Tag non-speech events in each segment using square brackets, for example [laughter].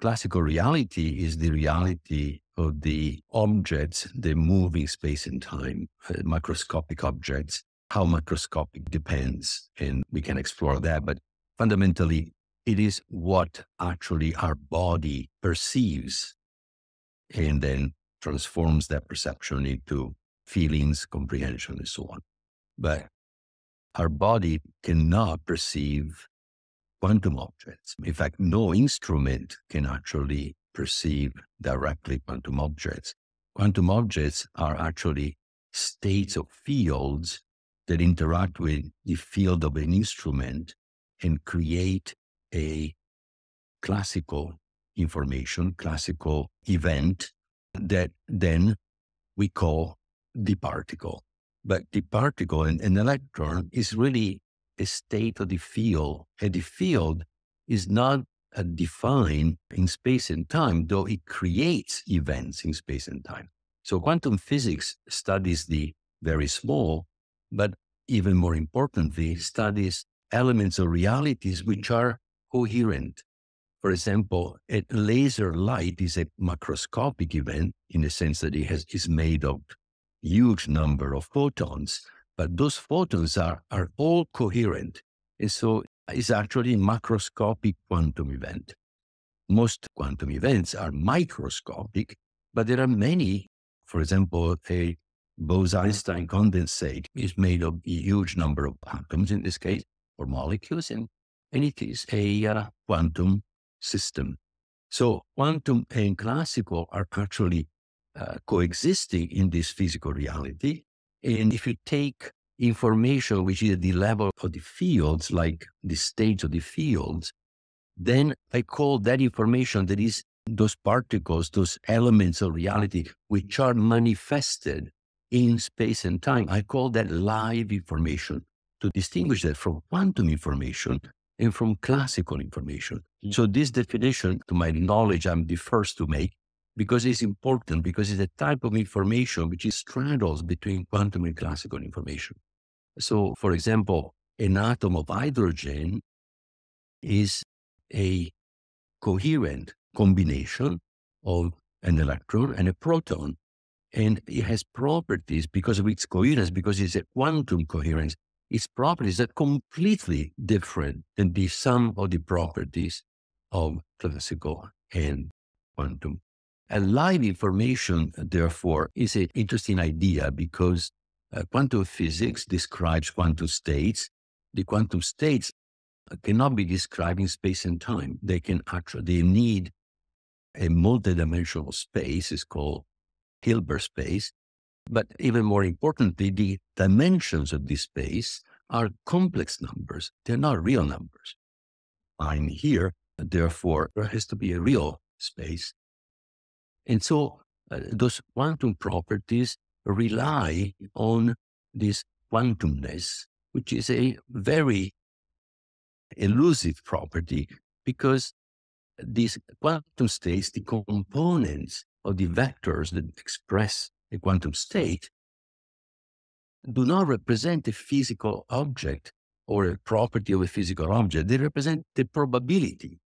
classical reality is the reality of the objects, the moving space and time, uh, macroscopic objects. How macroscopic depends, and we can explore that. But fundamentally, it is what actually our body perceives and then transforms that perception into feelings, comprehension, and so on. But our body cannot perceive quantum objects. In fact, no instrument can actually perceive directly quantum objects. Quantum objects are actually states of fields that interact with the field of an instrument and create a classical information, classical event that then we call the particle. But the particle, an, an electron, is really state of the field. And the field is not uh, defined in space and time, though it creates events in space and time. So quantum physics studies the very small, but even more importantly, studies elements of realities which are coherent. For example, a laser light is a macroscopic event in the sense that it has, is made of huge number of photons, but those photons are, are all coherent. And so it's actually a macroscopic quantum event. Most quantum events are microscopic, but there are many. For example, a Bose-Einstein condensate is made of a huge number of atoms in this case, or molecules, and, and it is a uh, quantum system. So quantum and classical are actually uh, coexisting in this physical reality. And if you take information which is at the level of the fields, like the state of the fields, then I call that information that is those particles, those elements of reality, which are manifested in space and time. I call that live information to distinguish that from quantum information and from classical information. Mm-hmm. So this definition, to my knowledge, I'm the first to make because it's important, because it's a type of information which straddles between quantum and classical information. So, for example, an atom of hydrogen is a coherent combination of an electron and a proton. And it has properties because of its coherence, because it's a quantum coherence. Its properties are completely different than the sum of the properties of classical and quantum and live information, therefore, is an interesting idea because uh, quantum physics describes quantum states. The quantum states cannot be described in space and time. They can actually, they need a multidimensional space, it's called Hilbert space. But even more importantly, the dimensions of this space are complex numbers. They're not real numbers. I'm here, therefore, there has to be a real space. And so uh, those quantum properties rely on this quantumness, which is a very elusive property because these quantum states, the components of the vectors that express a quantum state, do not represent a physical object or a property of a physical object. They represent the probability it,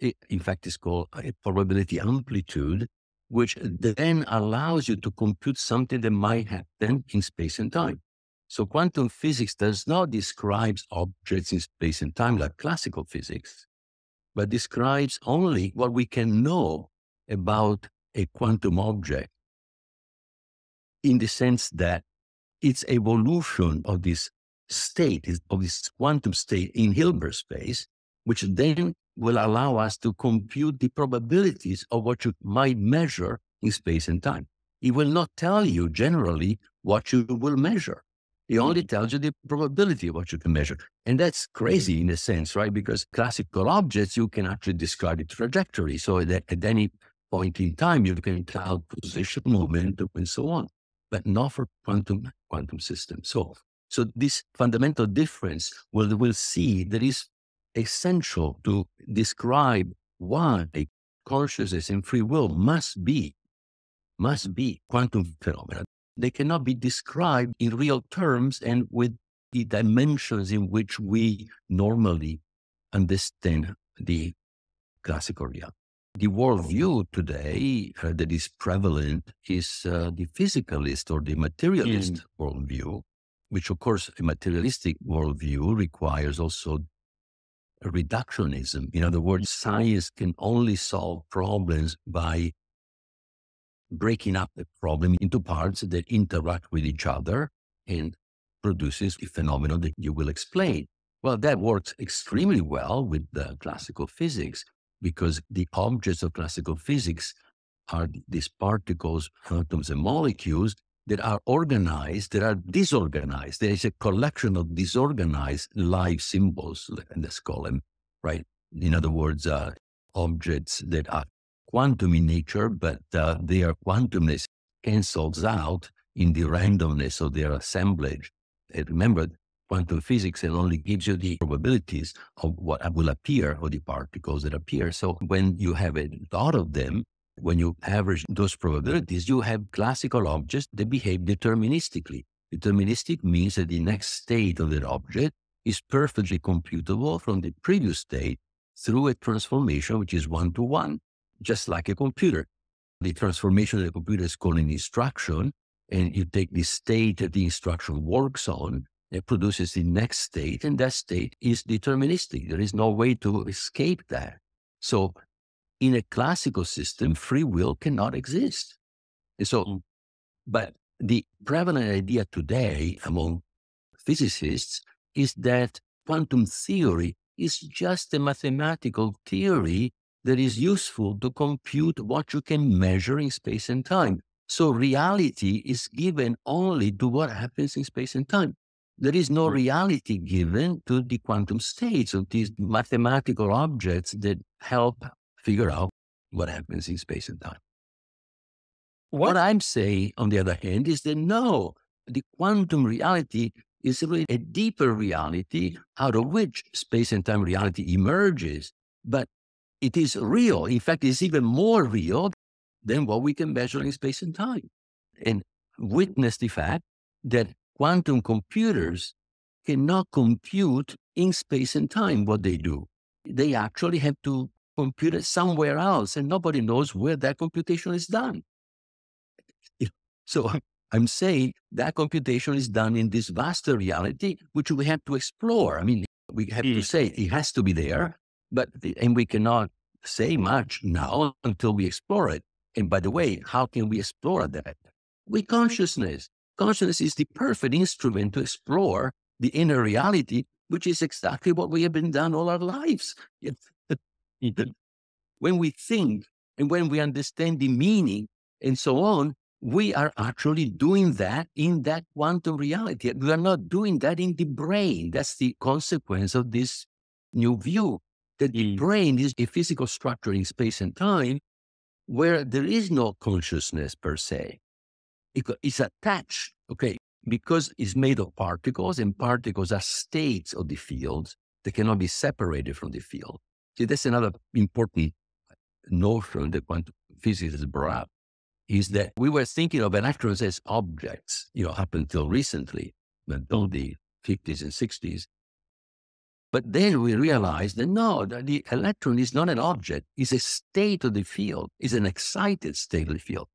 in fact, is called a probability amplitude, which then allows you to compute something that might happen in space and time. So quantum physics does not describe objects in space and time like classical physics, but describes only what we can know about a quantum object in the sense that its evolution of this state, of this quantum state in Hilbert space, which then will allow us to compute the probabilities of what you might measure in space and time. It will not tell you generally what you will measure. It only mm-hmm. tells you the probability of what you can measure. And that's crazy in a sense, right? Because classical objects, you can actually describe the trajectory. So that at any point in time, you can tell position, momentum, and so on, but not for quantum quantum systems. So, so this fundamental difference will will see there is essential to describe why a consciousness and free will must be, must be quantum phenomena. They cannot be described in real terms and with the dimensions in which we normally understand the classical reality. The worldview today uh, that is prevalent is uh, the physicalist or the materialist mm. worldview, which, of course, a materialistic worldview requires also reductionism. In other words, science can only solve problems by breaking up the problem into parts that interact with each other and produces the phenomenon that you will explain. Well, that works extremely well with the classical physics because the objects of classical physics are these particles, atoms, and molecules that are organized, that are disorganized. There is a collection of disorganized live symbols, let's call them, right? In other words, uh, objects that are quantum in nature, but uh, their quantumness cancels out in the randomness of their assemblage. And remember, quantum physics it only gives you the probabilities of what will appear or the particles that appear. So when you have a lot of them, when you average those probabilities, you have classical objects that behave deterministically. Deterministic means that the next state of that object is perfectly computable from the previous state through a transformation which is one to one, just like a computer. The transformation of the computer is called an instruction, and you take the state that the instruction works on, it produces the next state, and that state is deterministic. There is no way to escape that. So in a classical system, free will cannot exist. so, mm. but the prevalent idea today among physicists is that quantum theory is just a mathematical theory that is useful to compute what you can measure in space and time. So reality is given only to what happens in space and time. There is no mm. reality given to the quantum states of these mathematical objects that help figure out what happens in space and time. What, what I'm saying, on the other hand, is that no, the quantum reality is really a deeper reality out of which space and time reality emerges, but it is real. In fact, it's even more real than what we can measure in space and time. And witness the fact that quantum computers cannot compute in space and time what they do. They actually have to computed somewhere else, and nobody knows where that computation is done. [laughs] So I'm saying that computation is done in this vaster reality, which we have to explore. I mean, we have mm. to say it has to be there, but and we cannot say much now until we explore it. And by the way, how can we explore that? With consciousness. Consciousness is the perfect instrument to explore the inner reality, which is exactly what we have been done all our lives. When we think and when we understand the meaning and so on, we are actually doing that in that quantum reality. We are not doing that in the brain. That's the consequence of this new view that the brain is a physical structure in space and time where there is no consciousness per se. It's attached, okay, because it's made of particles and particles are states of the fields that cannot be separated from the field. See, that's another important notion that quantum physics brought up is that we were thinking of electrons as objects, you know, up until recently, until the 50s and 60s. But then we realized that no, the electron is not an object, it's a state of the field, it's an excited state of the field.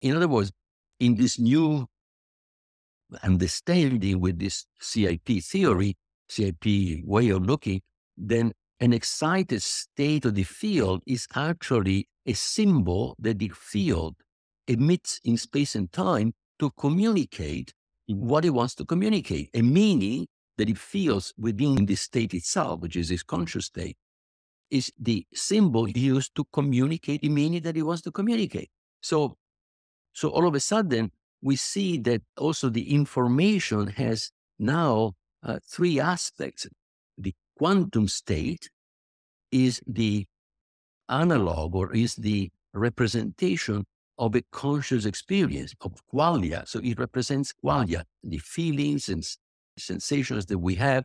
In other words, in this new understanding with this CIP theory, CIP way of looking, then an excited state of the field is actually a symbol that the field emits in space and time to communicate what it wants to communicate, a meaning that it feels within the state itself, which is its conscious state, is the symbol used to communicate the meaning that it wants to communicate. So, so all of a sudden, we see that also the information has now uh, three aspects quantum mm-hmm. state is the analog or is the representation of a conscious experience of qualia. So it represents qualia, the feelings and sensations that we have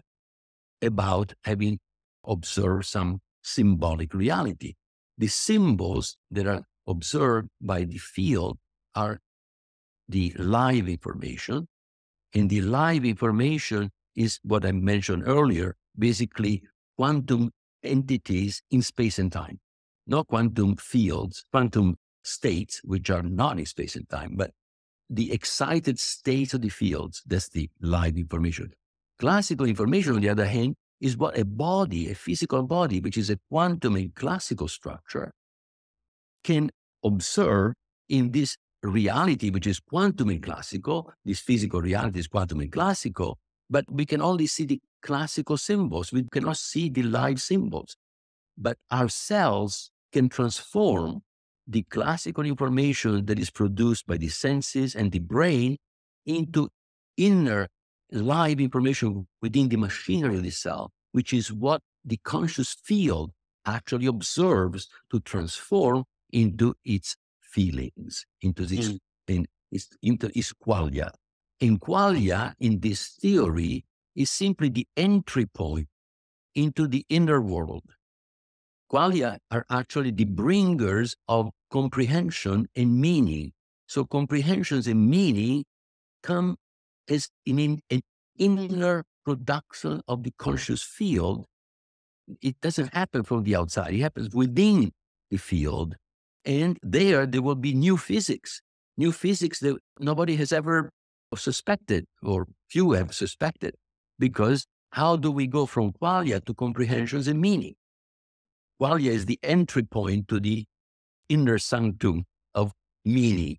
about having observed some symbolic reality. The symbols that are observed by the field are the live information. And the live information is what I mentioned earlier, basically quantum entities in space and time. not quantum fields, quantum states, which are not in space and time, but the excited states of the fields. That's the live information. Classical information, on the other hand, is what a body, a physical body, which is a quantum and classical structure, can observe in this reality, which is quantum and classical. This physical reality is quantum and classical, but we can only see the classical symbols. We cannot see the live symbols. But our cells can transform the classical information that is produced by the senses and the brain into inner live information within the machinery of the cell, which is what the conscious field actually observes to transform into its feelings, into this, mm. in, into its qualia. And qualia in this theory is simply the entry point into the inner world. Qualia are actually the bringers of comprehension and meaning. So comprehensions and meaning come as in an inner production of the conscious field. It doesn't happen from the outside. It happens within the field. And there, there will be new physics, new physics that nobody has ever suspected or few have suspected. Because how do we go from qualia to comprehensions and meaning? Qualia is the entry point to the inner sanctum of meaning.